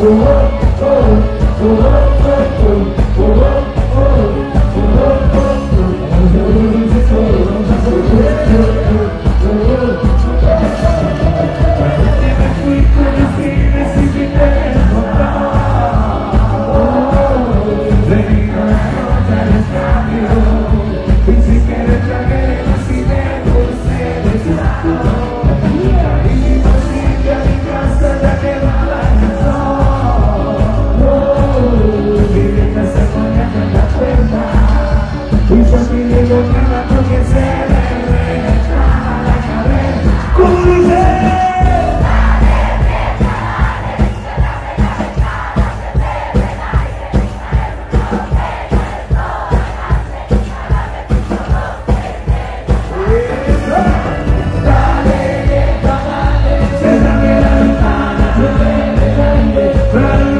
for Friday.